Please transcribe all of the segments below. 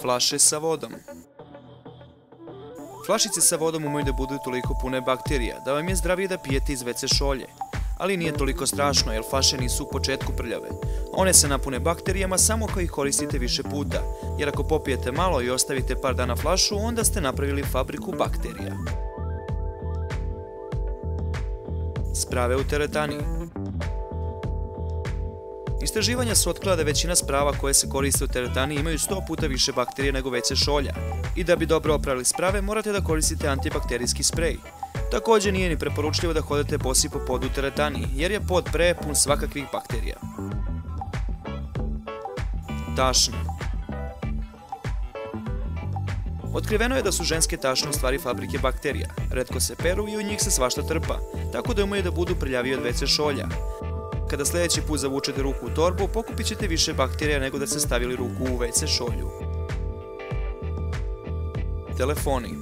Flaše sa vodom. Flašice sa vodom umeju da budu toliko pune bakterija da vam je zdravije da pijete iz WC šolje. Ali nije toliko strašno jer flaše nisu u početku prljave. One se napune bakterijama samo ako ih koristite više puta, jer ako popijete malo i ostavite par dana flašu, onda ste napravili fabriku bakterija. Sprave u teretani. Istraživanja su otkrila da većina sprava koje se koriste u teretani imaju 100 puta više bakterije nego WC šolja. I da bi dobro oprali sprave morate da koristite antibakterijski sprej. Takođe nije ni preporučljivo da hodate bosi po podu u teretani, jer je pod prepun svakakvih bakterija. Tašna Otkriveno je da su ženske tašne u stvari fabrike bakterija. Redko se peru i u njih se svašta trpa, tako da umeju da budu prljaviji od WC šolja. Kada sledeći put zavučete ruku u torbu, pokupit ćete više bakterija nego da ste stavili ruku u WC šolju. Telefoni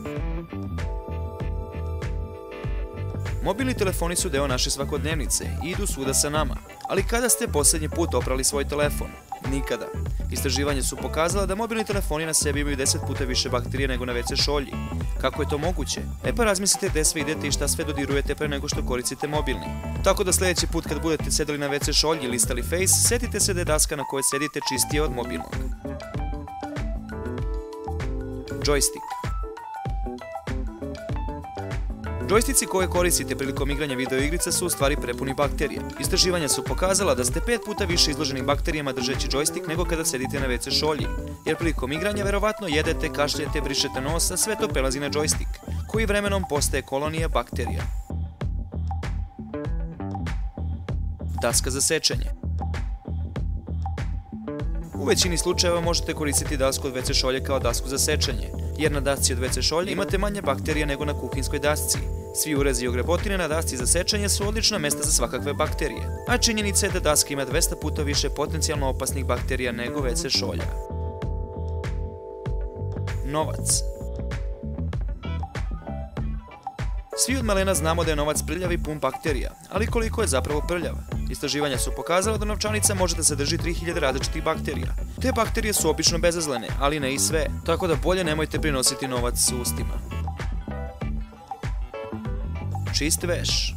Mobilni telefoni su deo naše svakodnevnice i idu svuda sa nama. Ali kada ste poslednji put oprali svoj telefon? Nikada. Istraživanje su pokazala da mobilni telefoni na sebi imaju 10 puta više bakterije nego na WC šolji. Kako je to moguće? E pa razmislite gde sve idete i šta sve dodirujete pre nego što koristite mobilni. Tako da sledeći put kad budete sedeli na WC šolji ili listali face, setite se da je daska na kojoj sedite čistije od mobilnog. Joystick Džojstici koje koristite prilikom igranja videoigrica su u stvari prepuni bakterija. Istraživanja su pokazala da ste pet puta više izloženi bakterijama držeći džojstik nego kada sedite na WC šolji, jer prilikom igranja verovatno jedete, kašljete, brišete nos, a sve to prelazi na džojstik, koji vremenom postaje kolonija bakterija. Daska za sečenje U većini slučajeva možete koristiti dasku od WC šolje kao dasku za sečenje, jer na dasci od WC šolje imate manje bakterija nego na kuhinskoj dasci. Svi urezi i ogrebotine na dasci za sečenje su odlična mesta za svakakve bakterije, a činjenica je da daska ima 200 puta više potencijalno opasnih bakterija nego WC šolja. Novac Svi od malena znamo da je novac prljav i pun bakterija, ali koliko je zapravo prljav? Istraživanja su pokazala da novčanica može da sadrži 3000 različitih bakterija. Te bakterije su obično bezazlene, ali ne i sve, tako da bolje nemojte prinositi novac s ustima. Čist veš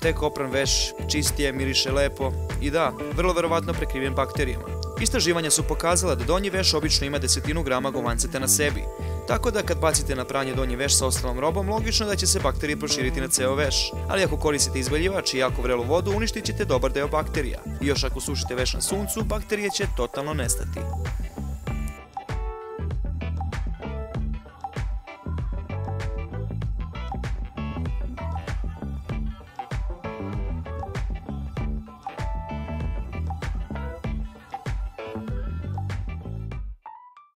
Tek opran veš, čistije, miriše lepo i da, vrlo verovatno prekriven bakterijama. Istraživanja su pokazala da donji veš obično ima desetinu grama govanceta na sebi, tako da kad bacite na pranje donji veš sa ostalom robom, logično da će se bakterije proširiti na ceo veš. Ali ako koristite izbeljivač i jako vrelu vodu, uništit ćete dobar deo bakterija. I još ako sušite veš na suncu, bakterije će totalno nestati.